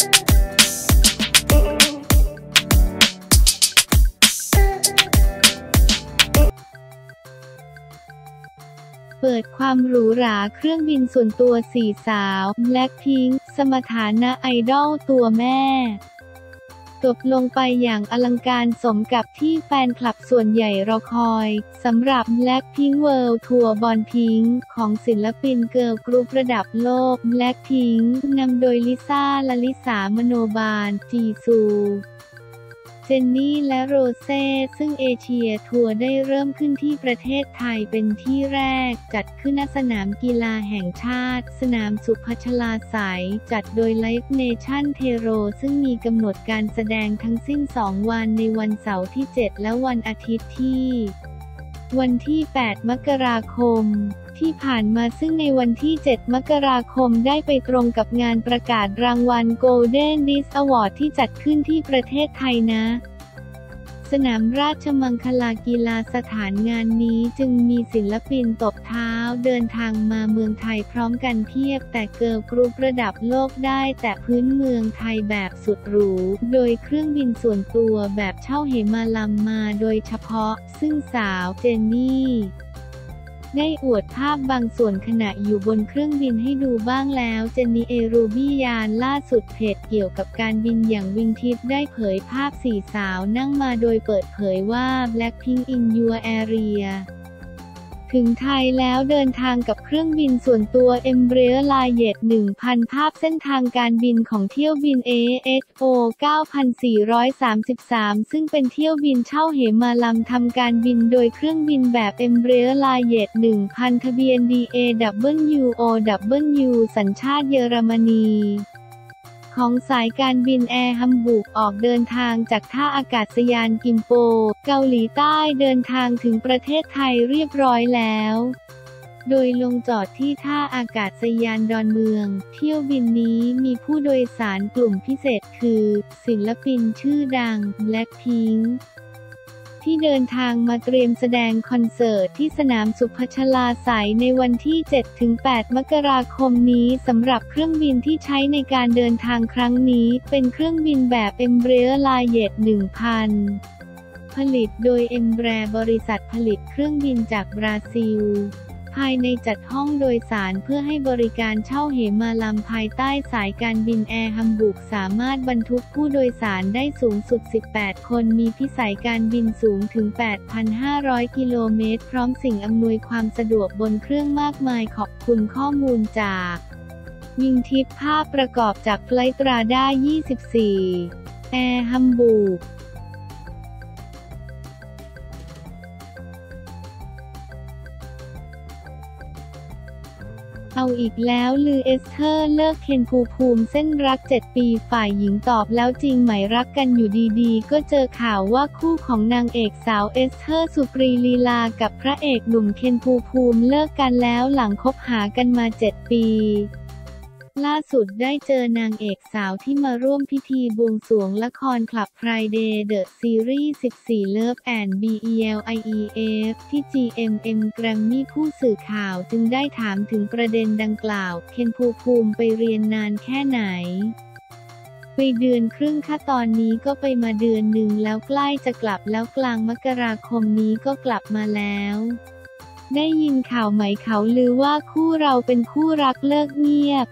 เปิดความหรูหราเครื่องบินส่วนตัวสี่สาว แบล็คพิงค์สมฐานะไอดอลตัวแม่ จบลงไปอย่างอลังการสมกับที่แฟนคลับส่วนใหญ่รอคอยสำหรับ Blackpink World Tour Born Pink ของศิลปินเกิร์ลกรุ๊ประดับโลก Blackpink นำโดยลิซ่าลลิสามโนบาลจีซู เจนนี่และโรเซ่ซึ่งเอเชียทัวร์ได้เริ่มขึ้นที่ประเทศไทยเป็นที่แรก จัดขึ้นณสนามกีฬาแห่งชาติ สนามศุภชลาศัยจัดโดย Live Nation Tero ซึ่งมีกำหนดการแสดงทั้งสิ้น 2 วันในวันเสาร์ที่ 7 และวันอาทิตย์ที่ วันที่ 8 มกราคม ที่ผ่านมาซึ่งในวันที่ 7 มกราคมได้ไปตรงกับงานประกาศรางวัล Golden Disc Award ที่จัดขึ้นที่ประเทศไทยณ สนามราชมังคลากีฬาสถานงานนี้จึงมีศิลปินตบเท้าเดินทางมาเมืองไทยพร้อมกันเพียบ แต่ girl group ระดับโลกได้แตะพื้นเมืองไทยแบบสุดหรู โดยเครื่องบินส่วนตัวแบบเช่าเหมาลำมาโดยเฉพาะ ซึ่งสาวเจนนี่ ได้อวดภาพบางส่วนขณะอยู่บนเครื่องบินให้ดูบ้างแล้วเจนนี่เอรูบี้ยานล่าสุดเพจเกี่ยวกับการบินอย่างวิงทิปได้เผยภาพสี่สาวนั่งมาโดยเปิดเผยว่า Blackpink in your area ถึงไทยแล้วเดินทางกับเครื่องบินส่วนตัว Embraer Lion 1,000 ภาพเส้นทางการบินของเที่ยวบิน ASO 9433 ซึ่งเป็นเที่ยวบินเช่าเหมาลำทำการบินโดยเครื่องบินแบบ Embraer Lion 1,000 ทะเบียน DAWOW สัญชาติเยอรมนี ของสายการบินแอร์ฮัมบุกออกเดินทางจากท่าอากาศยานกิมโป เกาหลีใต้เดินทางถึงประเทศไทยเรียบร้อยแล้วโดยลงจอดที่ท่าอากาศยานดอนเมือง เที่ยวบินนี้มีผู้โดยสารกลุ่มพิเศษคือ ศิลปินชื่อดัง Blackpink ที่เดินทางมาเตรียมแสดงคอนเสิร์ตที่สนามศุภชลาศัยในวันที่ 7-8 มกราคมนี้สำหรับเครื่องบินที่ใช้ในการเดินทางครั้งนี้ เป็นเครื่องบินแบบ Embraer Lineage 1000 ผลิตโดย Embraer บริษัทผลิตเครื่องบินจากบราซิล ภายในจัดห้องโดยสารเพื่อให้บริการเช่าเหมาลำภายใต้สายการบิน Air Hamburg สามารถบรรทุกผู้โดยสารได้สูงสุด 18 คนมีพิสัยการบินสูงถึง 8,500 กิโลเมตร พร้อมสิ่งอำนวยความสะดวกบนเครื่องมากมายขอบคุณข้อมูลจาก Wingtips ภาพประกอบจาก Flightradar 24 Air Hamburg เอาอีกแล้วลือเอสเธอร์เลิกเคนภูภูมิเส้นรัก 7 ปีฝ่ายหญิงตอบแล้วจริงไหมรักกันอยู่ดีๆ ก็เจอข่าวว่าคู่ของนางเอกสาวเอสเธอร์สุปรีลีลากับพระเอกหนุ่มเคนภูภูมิเลิกกันแล้วหลังคบหากันมา 7 ปี ล่าสุดได้เจอนางเอกสาวที่มาร่วมพิธีบวงสรวงละครคลับ Friday The Series 14 Love and BELIEF ที่ GMM Grammy ผู้สื่อข่าวจึงได้ถามถึงประเด็นดังกล่าว เคนภูภูมิไปเรียนนานแค่ไหน ไปเดือนครึ่งค่ะตอนนี้ก็ไปมาเดือนหนึ่งแล้วใกล้จะกลับแล้วกลางมกราคมนี้ก็กลับมาแล้วได้ยินข่าวไหมเขาลือว่าคู่เราเป็นคู่รักเลิกเงียบ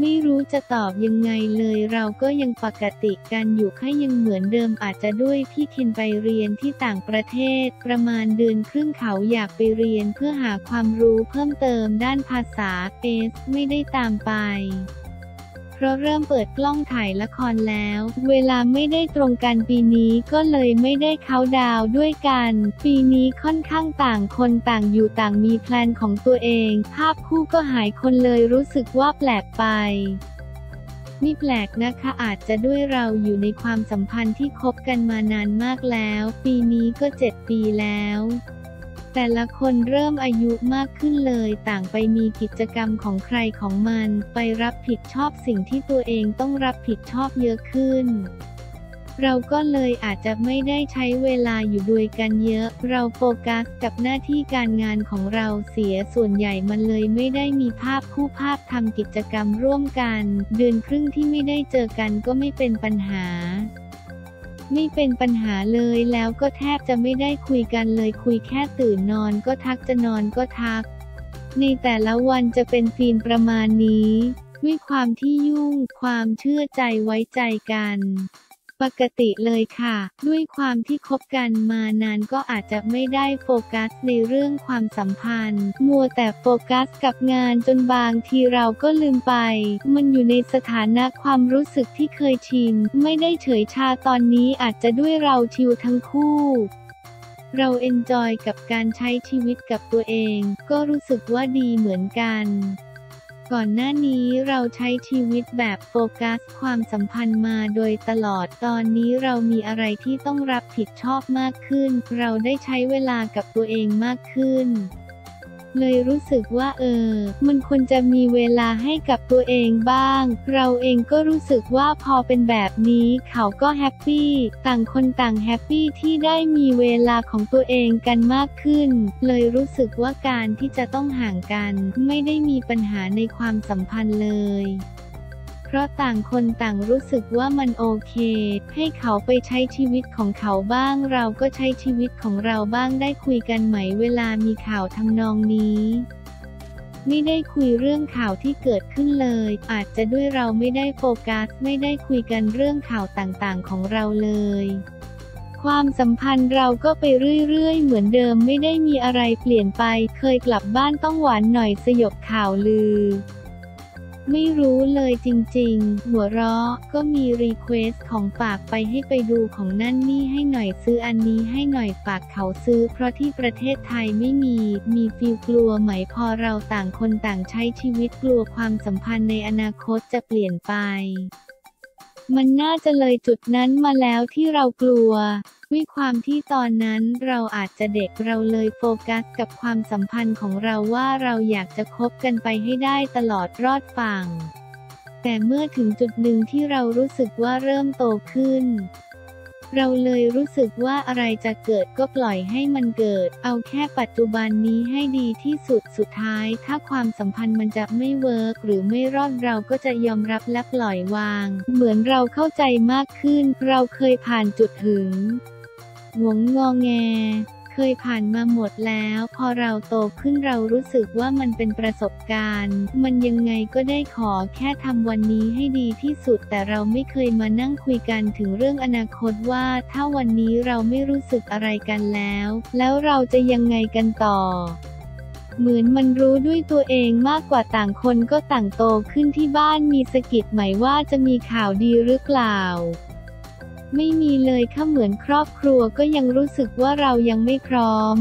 ไม่รู้จะตอบยังไงเลยเราก็ยังปกติกันอยู่แค่ยังเหมือนเดิมอาจจะด้วยพี่เคนไปเรียนที่ต่างประเทศ ประมาณเดือนครึ่งเขาอยากไปเรียนเพื่อหาความรู้เพิ่มเติมด้านภาษาเอสไม่ได้ตามไป เพราะเริ่มเปิดกล้องถ่ายละครแล้ว เวลาไม่ได้ตรงกันปีนี้ก็เลยไม่ได้เขาดาวด้วยกัน ปีนี้ค่อนข้างต่างคนต่างอยู่ต่างมีแพลนของตัวเอง ภาพคู่ก็หายคนเลยรู้สึกว่าแปลกไปไม่แปลกนะคะอาจจะด้วยเราอยู่ในความสัมพันธ์ที่คบกันมานานมากแล้ว ปีนี้ก็เจ็ดปีแล้ว แต่ละคนเริ่มอายุมากขึ้นเลย ต่างไปมีกิจกรรมของใครของมัน ไปรับผิดชอบสิ่งที่ตัวเองต้องรับผิดชอบเยอะขึ้นเราก็เลยอาจจะไม่ได้ใช้เวลาอยู่ด้วยกันเยอะ เราโฟกัสกับหน้าที่การงานของเราเสียส่วนใหญ่มันเลยไม่ได้มีภาพคู่ภาพทำกิจกรรมร่วมกัน เดือนครึ่งที่ไม่ได้เจอกันก็ไม่เป็นปัญหา ไม่เป็นปัญหาเลยแล้วก็แทบจะไม่ได้คุยกันเลยคุยแค่ตื่นนอนก็ทักจะนอนก็ทัก ในแต่ละวันจะเป็นฟีนประมาณนี้ ด้วยความที่ยุ่งความเชื่อใจไว้ใจกัน ปกติเลยค่ะ ด้วยความที่คบกันมานานก็อาจจะไม่ได้โฟกัสในเรื่องความสัมพันธ์ มัวแต่โฟกัสกับงานจนบางทีเราก็ลืมไป มันอยู่ในสถานะความรู้สึกที่เคยชิน ไม่ได้เฉยชาตอนนี้อาจจะด้วยเราชิวทั้งคู่เราเอนจอยกับการใช้ชีวิตกับตัวเอง ก็รู้สึกว่าดีเหมือนกัน ก่อนหน้านี้เราใช้ชีวิตแบบโฟกัสความสัมพันธ์มาโดยตลอด ตอนนี้เรามีอะไรที่ต้องรับผิดชอบมากขึ้น เราได้ใช้เวลากับตัวเองมากขึ้น เลยรู้สึกว่าเออ มันควรจะมีเวลาให้กับตัวเองบ้าง เราเองก็รู้สึกว่าพอเป็นแบบนี้เขาก็แฮปปี้ ต่างคนต่างแฮปปี้ที่ได้มีเวลาของตัวเองกันมากขึ้น เลยรู้สึกว่าการที่จะต้องห่างกัน ไม่ได้มีปัญหาในความสัมพันธ์เลย เพราะต่างคนต่างรู้สึกว่ามันโอเค ให้เขาไปใช้ชีวิตของเขาบ้าง เราก็ใช้ชีวิตของเราบ้างได้คุยกันไหมเวลามีข่าวทำนองนี้ไม่ได้คุยเรื่องข่าวที่เกิดขึ้นเลย อาจจะด้วยเราไม่ได้โฟกัส ไม่ได้คุยกันเรื่องข่าวต่างๆของเราเลย ความสัมพันธ์เราก็ไปเรื่อยๆ เหมือนเดิมไม่ได้มีอะไรเปลี่ยนไป เคยกลับบ้านต้องหวานหน่อยสยบข่าวลือ ไม่รู้เลยจริงๆ หัวเราะก็มี request ของฝากไปให้ไปดูของนั่นนี่ให้หน่อยซื้ออันนี้ให้หน่อยฝากเขาซื้อ เพราะที่ประเทศไทยไม่มี มี feel กลัวไหมพอเราต่างคนต่างใช้ชีวิตกลัวความสัมพันธ์ในอนาคตจะเปลี่ยนไป มันน่าจะเลยจุดนั้นมาแล้วที่เรากลัว ด้วยความที่ตอนนั้นเราอาจจะเด็กเราเลยโฟกัสกับความสัมพันธ์ของเราว่าเราอยากจะคบกันไปให้ได้ตลอดรอดฝั่ง แต่เมื่อถึงจุดหนึ่งที่เรารู้สึกว่าเริ่มโตขึ้น เราเลยรู้สึกว่าอะไรจะเกิดก็ปล่อยให้มันเกิด เอาแค่ปัจจุบันนี้ให้ดีที่สุดสุดท้าย ถ้าความสัมพันธ์มันจะไม่ work หรือไม่รอดเราก็จะยอมรับและปล่อยวาง เหมือนเราเข้าใจมากขึ้น เราเคยผ่านจุดหึง หวงงอแง เคยผ่านมาหมดแล้ว พอเราโตขึ้นเรารู้สึกว่ามันเป็นประสบการณ์ มันยังไงก็ได้ขอแค่ทำวันนี้ให้ดีที่สุด แต่เราไม่เคยมานั่งคุยกันถึงเรื่องอนาคตว่า ถ้าวันนี้เราไม่รู้สึกอะไรกันแล้ว แล้วเราจะยังไงกันต่อเหมือนมันรู้ด้วยตัวเองมากกว่าต่างคนก็ต่างโตขึ้นที่บ้านมีสกิดหมายว่าจะมีข่าวดีหรือเปล่า ไม่มีเลยค่ะเหมือนครอบครัวก็ยังรู้สึกว่าเรายังไม่พร้อม